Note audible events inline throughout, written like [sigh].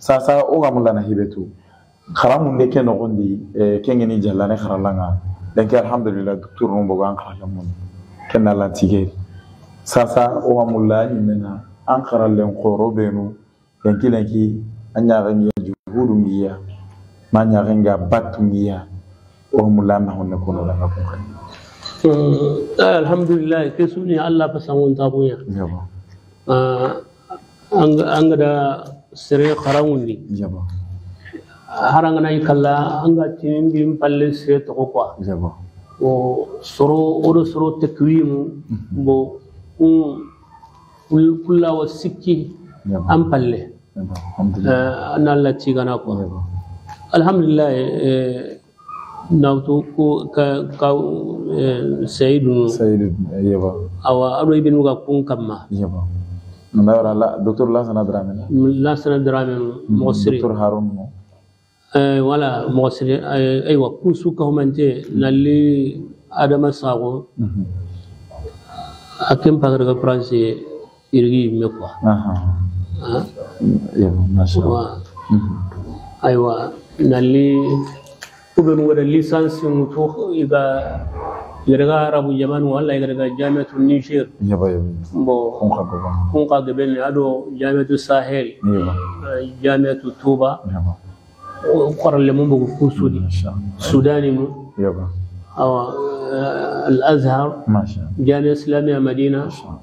sasa o ga mulana hibetu kharamun de ke no gondi kengeni jallane kharalanga. Dan ke alhamdulillah doktor no bogo an kharamun kenna la tige sasa o ga mulla imena an kharalen khoro benu. Dan kilenki anya ga ni juhudu ngiya. Ma nya ga nga batu ngiya. O mulla na honne kono la ko kan alhamdulillah ke suni allah fa sangon tabuya jaba an ga da sere xarangundi harangana i kala an ga timin palle sere togo quoi o soro odo soro tekwimu bo kullawa sikki an palle. Na allah cigana quoi alhamdulillah eh, eh, nautu ko ka ka eh, sayidu sayidu yaba awa aro ibinu ga kun kamma. Yaba ndawra la docteur la sana drame la sana drame mosri docteur harun no wala mosri aywa kun suka humante nalli adama sago akem pagar ga france irgi me quoi aha jaba masha Allah wa aywa nalli kube يرجع عرب اليمن والله يرجع جامعة النيشير. يبا يبا. بو كم قاعد بين هذا جامعة الساحل. يبا. جامعة توبا. يبا. وقرر اللي مو بقول سوري سوداني مو. يبا. أو آه، الأزهر. ما شاء جامعة إسلامية مدينة. ما شاء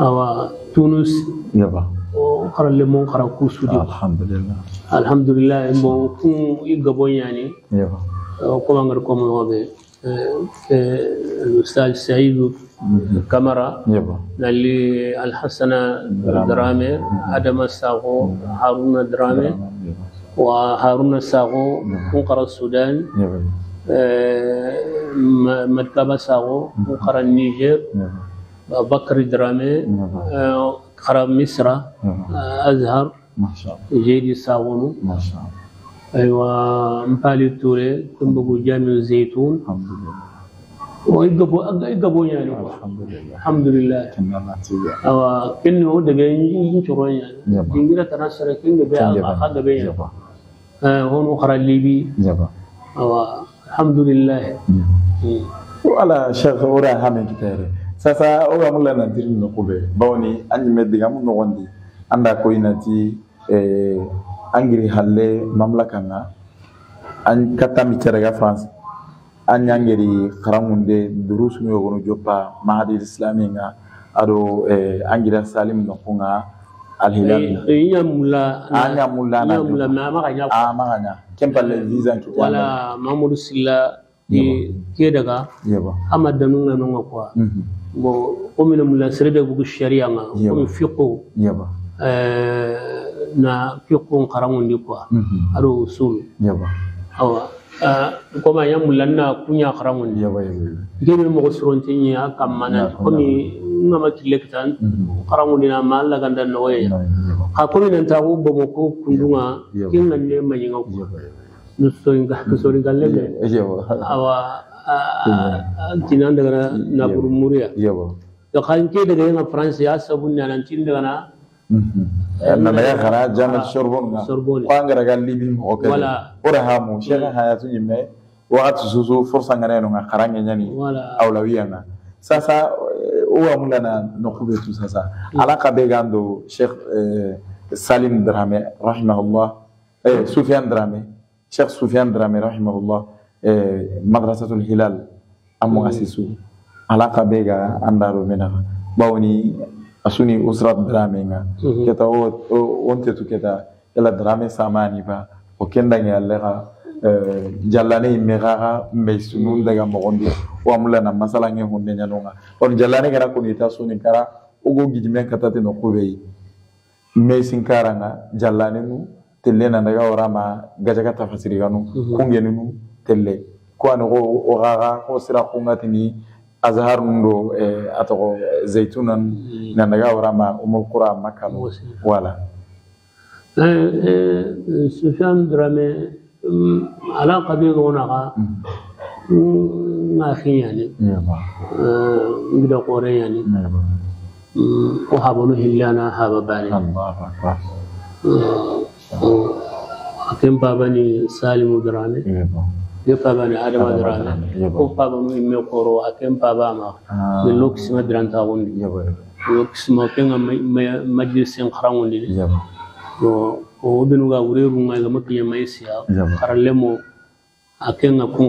أو آه، تونس. يبا. وقرر اللي مو قرر كوسودي الحمد لله الحمد لله مو كم يقبون يعني. يبا. وكم عمركم هذا الأستاذ سعيد كاميرا jaba اللي الحسن درامي. آدم الساقو هارون درامي. وهارون الساقو منقرة السودان jaba مدكبة ساقو منقرة النيجر بكر درامي jaba قرأ مصر jaba أزهر masha Allah جيدي ساغونو. masha Allah أيوة مبالي توري كنبقو جامع الزيتون. alhamdulillah ويقبو يقبو يعني. alhamdulillah الحمد لله. kenna la tiga أو كنه دقا ينشرون يعني. جبا. إنجلة تنصر كنه بيع أخذ بيع jaba هون أخرى الليبي jaba أو الحمد لله. wala shekh ora hame kitere sasa oga mulla na dirin no kube bawni anyi meddiga mun angiri halle mamlaka na an kata mi cerega france. An y'an giri karangunde duru sun yo mahadi islami nga ado eh, an salim no kunga alhilal eh, eh, e nya mulla anya mulla na ah, mula ma ma kanya a ah, ma kanya kempalle visa ki wala mamudu silla eh, ke daga ama danu nga nonga kwa. Mhm. Bo ko min mula sirde bugu sharia nga ko fiqo yaba eh na fiqhun karamun ne kuwa. Aro usul yaba awa koma ya mulanna kunya karamun qaramun yaba yaba gemi mo suronti nya kamana komi ngama karamun ne na malla ganda na noye ka komi nan ta hubba mo ko kin nan ne manyinga ko nusoinga nusoinga lele yaba awa tinan daga na burmuriya yaba to kan ke daga yana france ya sabun nan tin daga na. Eh, nanaga kana jamasorbonkangaraga libi mɔgɔ kɛ o de hamu shekha hayatu yimɛ wakati susu fursa ngana yano nga karange nyani aulawia nga. Sasa eh, uwa mula na nukube tu sasa. Alaka bega ndo eh, Salim Drame rahimahullah. Eh, Sufyan Drame. Sheikh Sufyan Drame rahimahullah. Eh, Madrasatul Hilal. Amu asisu. Alaka bega andaro menaga bawni asuni usrat drame nga. Mhm. Keta o wontetu keta ela drame samani ba. O kenda nga lega eh, jallane imme xaxa mbey sunun daga mogondi. O amulana masalange hunde ñanonga on jallane gara konita suni kara ogo gijime katate no xubeyi mbey sinkaranga jallane nu telle na daga warama gajaga tafasiriganu mhm. kungeninu telle. Ko anoxo o gaga ko sira xungatini أزهار نندو أتو إيه، زيتون ننجا ورما أم القرى مكة ولا. إيه، إيه، سفيان درامي على قبيل ونغا ما خي يعني. مقدا قوري يعني. وحابونه اللي أنا حابا بالي الله أكبر. حكيم باباني سالم درامي. Ne baba ni adama Adama drame Dramé, yebo. ko baba mi me koro akan baba ma Ah. ne lokaci ma biranta wundi yebo lokaci ma kan majalisin karan wundi yebo to o binu ga wure runga ga makiye mai siya Yebo. karalle mo akan ga kun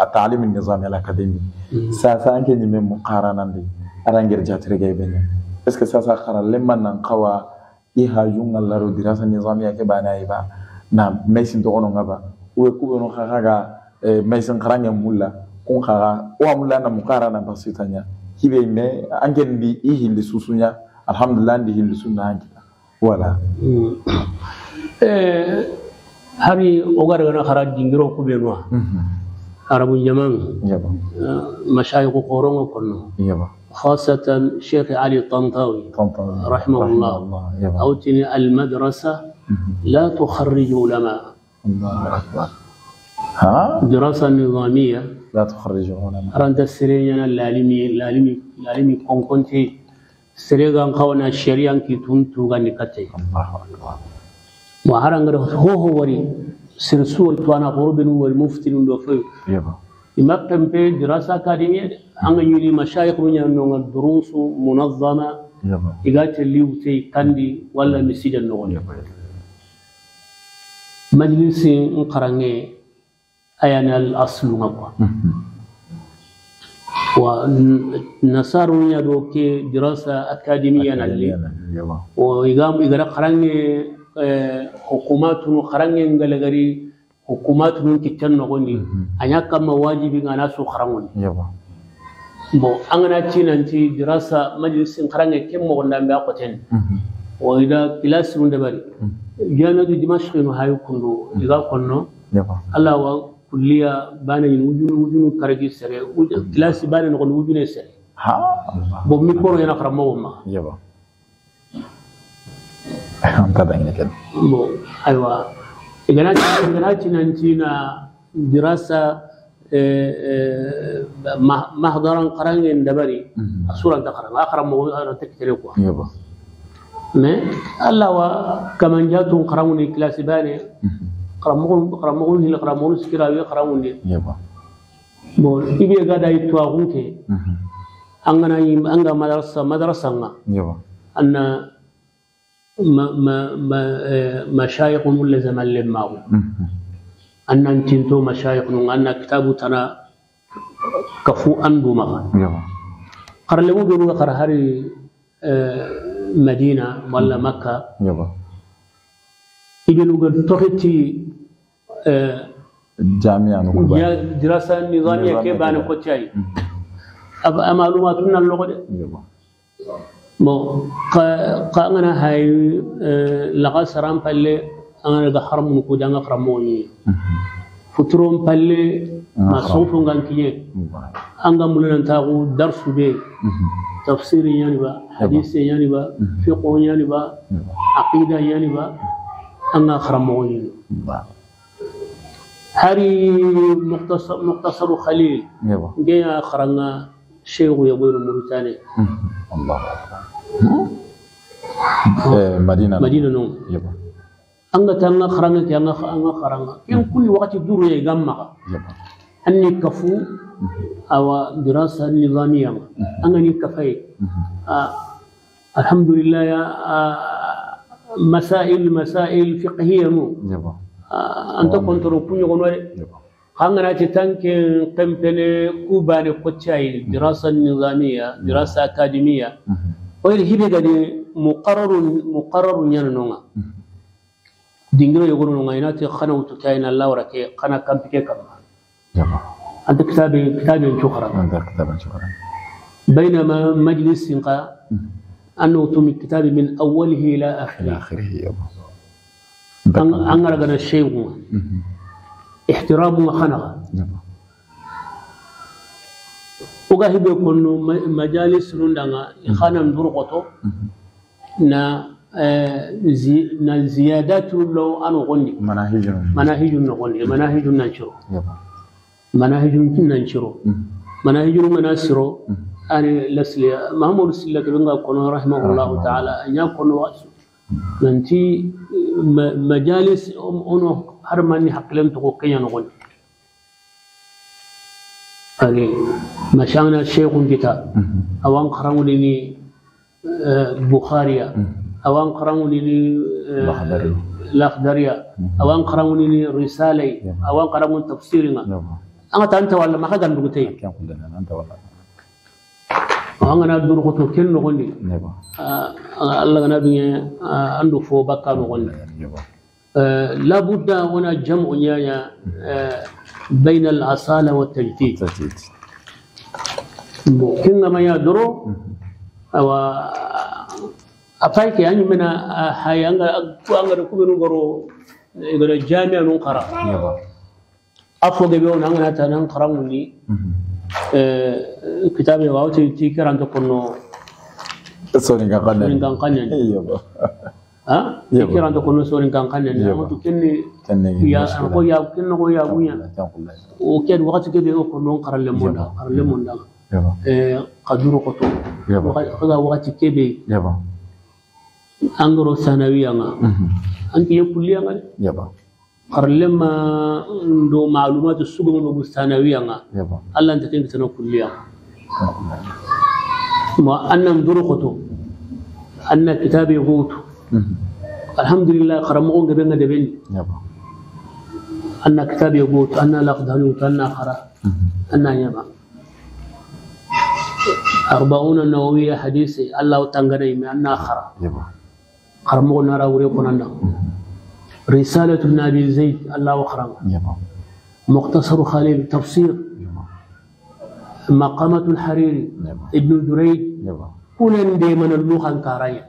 والتعليم النظامي الاكاديمي ساسا انك نيمه مقارنه دي arangir jatire gay benya est ce que sasa khara lemman nan qawa i ha junga laro dirasa nizamiya ke bana iba na mesin to ono ngaba we ku no khaga mesin kharanga mulla kun khaga o mulla na muqarana basitanya hibe me angen di i hilli susunya alhamdulillah di hilli sunna angi wala [coughs] eh hari ogar gana khara dingiro ku Yaba mashayikh qorongo konno yaba خاصة الشيخ علي الطنطاوي. tonton رحمه الله. yaba أوتني المدرسة. لا تخرج علماء. الله اكbar ها؟ دراسة نظامية. لا تخرجون أرانت السرية اللالمي اللالمي اللالمي كونكونتي. سريغان قونا الشريان كي تنتو غني كتي الله أكبر. وهرانغر هو هو وري. سرسول توانا قربن والمفتي دو في يبا إما بمبي دراسة أكاديمية أنا يلي مشايخ من ينون الدروس منظمة. يبا إيجات اللي وتي كاندي ولا مسجد النغول مجلس نقرأني أيانا الأصل نقوى ونصار يدو كي دراسة أكاديمية نالي. ويقام إذا قرأني Eh, hukumatunu kharangen galagari hukumatunu kitan nogondi. Mhm. Anya kama wajibi ngana su kharangon bo angana cinanti dirasa majlisin kharange kem mogonda mbe akoten. Mhm. O ida class mun dabari jami'atu mhm. dimashq no hayu kundo diga konno. Allah wa kulliya bana yin wujunu wujunu karagi sere. Class bana no wujunu sere. Ha. Bo mi yana kharamo ma yaba. دعينا كده ci na dirasa mahdaran karange dabari sura da karanga karamo ana tektere ko يبا wa kaman jatun karamuni kilasi bane karamogon karamogon hil karamogon sikira wi karamundi يبا itwa hunke angana yi anga madrasa madrasa nga يبا anna ma ma ma mashayikh wala zaman lemmago anna tinto mashayikh nun anna kitabu tana kafu andu maga يبا qarle mu be qar hari madina wala makka يبا ibe luga tohiti الجامعة نقول ya dirasa bon ka ngana hay laga saram palle angana ga haram ko danga faramo ni futuron palle ma sofu ngan kiye anga mulunan tagu darsu be tafsiri yani ba hadisi yani ba fiqh yani ba aqida yani ba anga faramo ni hari khalil يبا جاء خرنا شيخ يقول موريتاني الله أكبر. مدينة مدينة نوم. يبا. أنغا تانغا خرنا تانغا أنغا خرنا إن كل وقت دور يجمع أني كفو أو دراسة نظامية. أنني كفاي آه الحمد لله يا آه مسائل مسائل فقهية مو. آه أنت كنت ركوني hanganati tankin kempene kubane koccay dirasa nizamiya dirasa academia oyr hibe gadi muqarraru muqarraru ñananonga dingiro yogonononga inati xanawtu kayna lawrake xana kampike kamma. Anta kitabe kitaben cuxara baynama majlisin qa annawtu min kitabe min awalihi ila أنا أنا garagana cheygunga احترام وخنقة hibe konno majalis rundanga ikhanan durqoto na eh, zi- na ziyadatu law anu gondi مناهج manahijun no gondi manahijun nan ciro يابا manahijun nan ciro manahijun mana siro ani lasli mahamud silla ke nga kono rahimahullah ta'ala nya kono wasu nanti ma- majalis on- ono har mani haklen to ko kenya no gondi ani mashana shaykhun kitab awan karamuni ni eh, bukhariya awan karamuni ni eh, Lakhdari. lakhdariya awan karamuni ni risalai awan karamun tafsiringa يابا anga tanta walla maka gandugo tay كان كلنا أنت ولا anga na dur ko to ken no gondi يابا Ah, Allah gana dunye ah, andu fo bakka no gondi يابا Eh, la budda wana jam'u nyaya eh, bayna al-asala wa tajdid تجديد bo kinga maya doro awa apai ke anyi mena hayanga anga da Eh, kitaabe waawte ti karanto konno sorinkan kanñani ha? Ti karanto konno sorinkan kanñani amatu kenni ko yaabu kenno ko yaabuña o kedi wakati kede o konnon karalle monda karalle mondaga eh, ka duro koto. Kaga wakati kebe angoro sanawiyanga anke ye kulliyanga de يابا harlema ndo maalumatu sugumu no sanawiya nga يابا allah nta tenki tana kulliya ma annam durukoto anna kitabe hutu alhamdulillah karamogo ngebe nga debeni يابا anna kitabe hutu anna laqdani hutu anna khara anna nyama arbauna nawawiya hadisi allah tangana ime رسالة ابن أبي زيد الله أخرم يابا مختصر خليل تفسير. مقامة الحريري ابن دريد. كلن دي من اللغة كارايا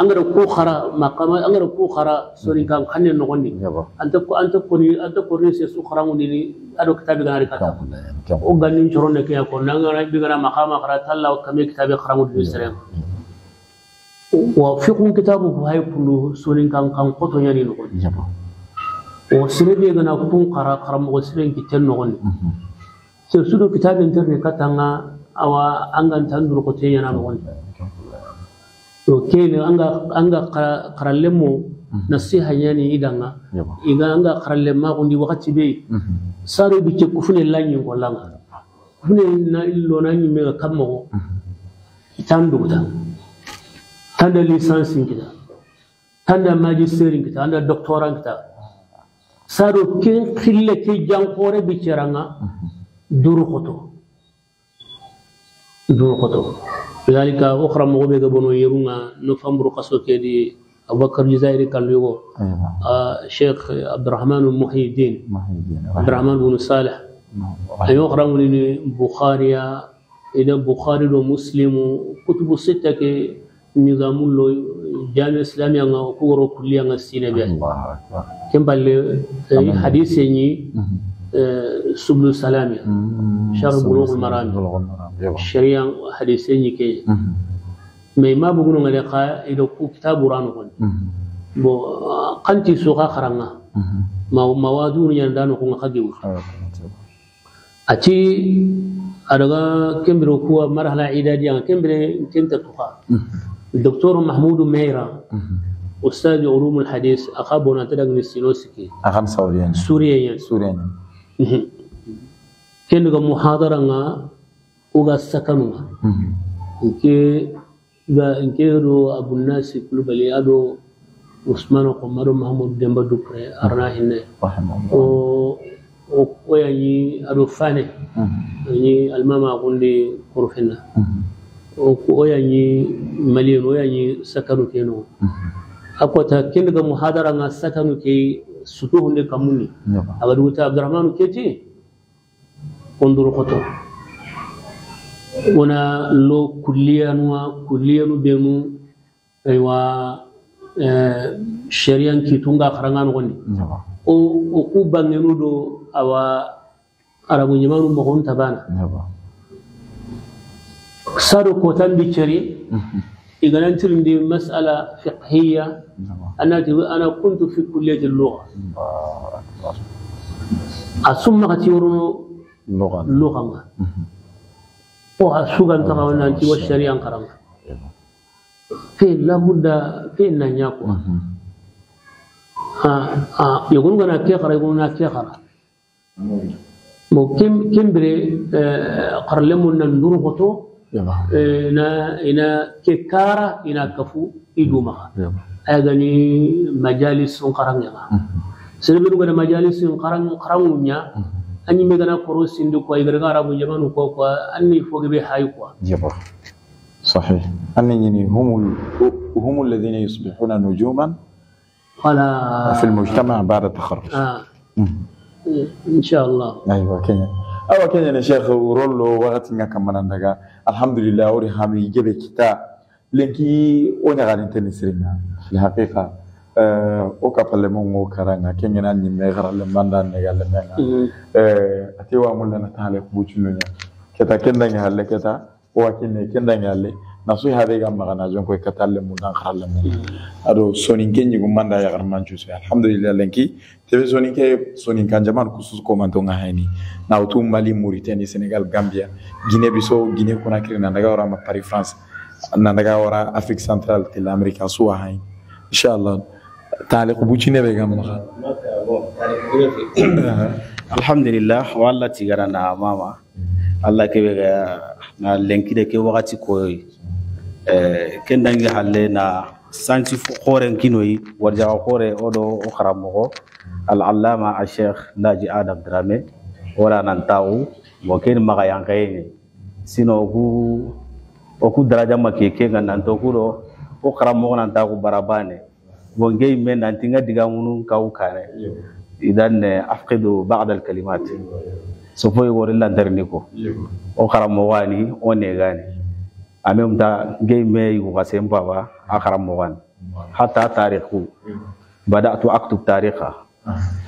أنغر كو خرا مقامة أنغر كو خرا سوري كان خاني نغني. أنت كو أنت كوني أنت كوني سيسو خرا وني أدو كتاب غاري كان كتا كلنا كان o ganin coron da ke ko nan ga bigara makama khara wa fiqhu kitabu hay kunu sunin kan kan koto nyani no jaba o oh, sirebe gana kun qara qaramo siren kiten no ne mhm. so sudo kitabin tarne katanga awa angan tandur ko te yana no oh, ne to kene anga anga qarallemo mhm. nasiha yani idanga iga anga qarallema ko ndi wakati be mhm. sare bi ke kufune lanyin ko langa kufune na illo nanyi me kammo itanduta. Lisansi kita tanda magisterin kita tanda doctoran kita saro ke khille ke jankore bi ceranga duru khoto duru khoto لذلك أخرى مغبي قبنو يرونا نفهم رقصو كدي أبو بكر جزائري كان يقول أيوه. آه شيخ عبد الرحمن محي الدين عبد الرحمن بن صالح. أي أخرى من بخاري إذا بخاري ومسلم كتب الستة كي نظام له جامع إسلامي أنا كورو كلية أنا سينة بيه الله كم بالله حديث يعني سبل السلام شر بلوغ المرام الشريعة حديث يعني كي. ما ما بقولون على إذا كتاب قرآن كون bo kanti suka karanga ma mawadu ni yanda no kunga kagiwu ati adaga kembere kuwa marhala idadi yang kembere kenta tuka دكتور محمود ميرا أستاذ علوم الحديث أخابونا تدق نسينوسكي أخم سوريا سوريا سوريا كن محاضرة uga sakanu nke ga nke do abu nasi kulubali ado usman ko maro mahmud demba dupre arna hinne رحمه الله o o koya ni ado fane ni almama oyanyi maliyen oyanyi sakanu ke no. Akwata kin daga muhadara nga sakanu ke sutu hunde kamuni. Aga duta abdurrahmanu keji konduru khoto wana lo kulliyanu kulliyanu bemu eh, aywa eh, shari'an kitunga kharangano gondi o ku bangenu do awa arabu nyamanu mo hon tabana kotan di ceri iganan tirindi mas'ala fiqhiyya yaba أنا أنا كنت في كلية اللغة. akbar أسمى lugha اللغة ما. وأسوق أنت قلنا أنت والشريعة كرامة في لابد في نياكو آه آه يقولون أنا كيخرا يقولون أنا كيخرا مو كم كم بري آه قرلمنا النورغتو yaba آه نا إنا كيكارا إنا كفو إدوما. أغني مجالس selebiru gada majalisin karan karangunya anyi me gana koro sindu ko igara gara bu jamanu ko ko anni foge be hay ko يبا صحيح أنني هم ال- هم الذين يصبحون نجوما wala في المجتمع بعد التخرج. ah مم. insha Allah أيوة كينيا. أيوة كينيا يا شيخ ورولو وقت إنك كمان عندك. alhamdulillah o hami jebe kita. Lenki o ɲaganin tɛ ni sirin na alhaqiqa eh, o kapalemon o karanga kengena ñimme xaraleman da nega lemenga mm-hmm. eh, ate wamulana taale kubucunuña keta kendange halle keta o wakinne kendange halle na su habe ga magana jon ko katalle mu dan kharalle mu ado sonin ke gum manda ya garman chusu alhamdulillah lenki tebe sonin ke sonin kan jaman kusus ko man to nga hayni na utu mali mauritanie senegal gambia guinée biso guinée conakry na daga wara ma paris france na daga wara afrique centrale til america su hayni inshallah buchine be ga magana alhamdulillah allah tigara na mama allah kebe ga na lenkide ke wakati koyoyi Eh, kendangi halle na santi horen kinoyi e, warjaxa hore oɗo o xaramoxo alallama a cheikh ndaji adam drame wala nan taxu mo kene maxa yanxeyene sino oku oku daraja ma ke kenga nanto kuɗo o xaramoxo nan taxu barabane. Bo ngey me nantinga digamunu kawu kane idan eh, afqidu bada alkalimat. So foyi wori e lantarini ko. O xaramoxoani o negani Anu en même game may ko kasem baba akaram mogan hatta bada tu aktub tariqa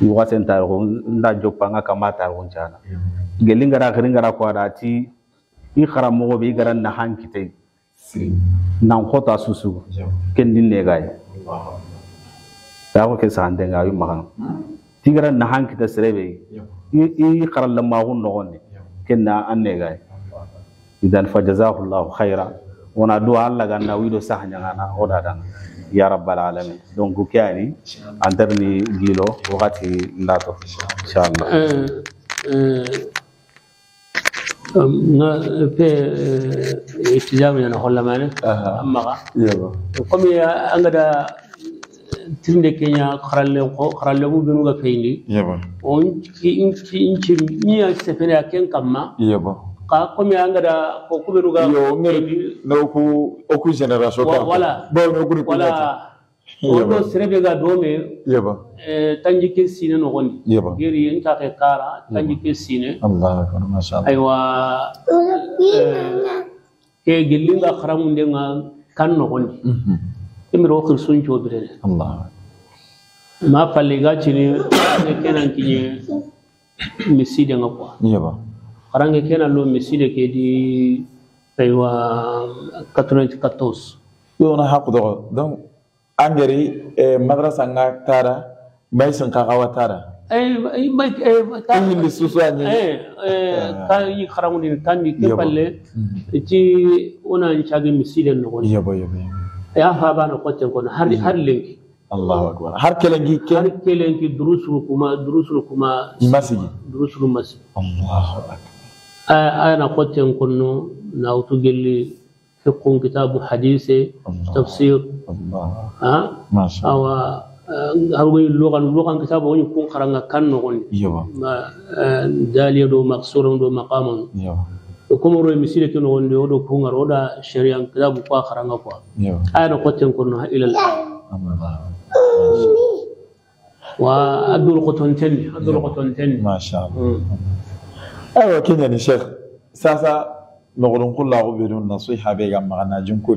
yu kasen tarihu nda jokpa nga kama tarihu jana iya, iya. gelingara gelingara ko adati i karam mogo be garan na hankite nan kota susu. Iya. Kendin ne gay ta ko ke sande nga yu magan tigara na hankita serebe i i karal ma gun no ne. Kenna an ne gay إذن فجزاه الله خيرا ونا دعاء لك أن نويدو سحن جانا ودادا يا رب العالمين دونك كياني أنترني جيلو وغاتي لاتو إن شاء الله نا في اتجاه من هلا ما نعم مغا كم يا أنغدا تيم دكينيا خرالو خرالو بنو كفيني يبا وانك انك انك مية سفينة كين كم ما يبا komiangada ko kuɓenuga yo ngeri nawoku oku génération ka voilà bon noguni voilà oɗo serebe ga dome yeba tanji ke sine nogondi yeba geri en take kara tanji ke sine. Allah e akbar ma sha allah aywa ke gellinga kharamunde nga kan nogondi imiro khirsun cobirene allah ma palle ga cini kenan kiñe mi sidenga quoi yeba Farange kenallo mi ke di aywa 94 yona hakudogo don angeri eh, madrasa nga tara bay sun ka kawa tara. E, e, Ihindi e, susu an yi ka ah. yi kharangundi tandi ke palle. Mm. Ci una nchage misile nogoni yabo yabo ya fa ba na kwatin kono har mm. har linki Allahu akbar. Har kelengi har kelengi durusuru kuma durusuru kuma masigi. Durusuru masigi. Allahu akbar. أنا قلت كنو نأوتو جلي فقه كتاب حديث الله. تفسير. allah ها ma sha أو هروي اللغة؟ اللغة كتاب وين يكون خرنا كان نقول ما داليا دو مقصور دو مقام. كم روي مسيرة كنو وين دو كون رودا شريعة كتاب قا خرنا قا أنا قلت كنو إلى الآن allah وأدو القطنتين أدو القطنتين ma sha Allah aiwa ayiwa kenya ni sheikh sasa nɔgɔdun ko na so ha bɛ ka maga na jun ko.